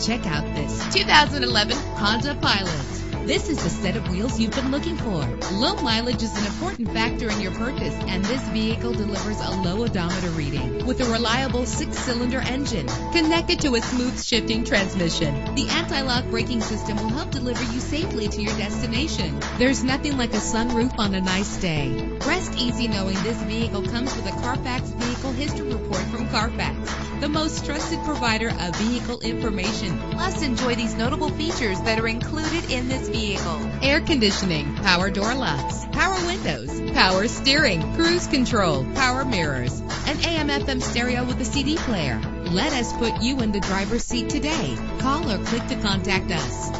Check out this 2011 Honda Pilot. This is the set of wheels you've been looking for. Low mileage is an important factor in your purchase, and this vehicle delivers a low odometer reading with a reliable six-cylinder engine connected to a smooth shifting transmission. The anti-lock braking system will help deliver you safely to your destination. There's nothing like a sunroof on a nice day. Rest easy knowing this vehicle comes with a Carfax Vehicle History Report from Carfax, the most trusted provider of vehicle information. Plus, enjoy these notable features that are included in this vehicle. Air conditioning, power door locks, power windows, power steering, cruise control, power mirrors, an AM FM stereo with a CD player. Let us put you in the driver's seat today. Call or click to contact us.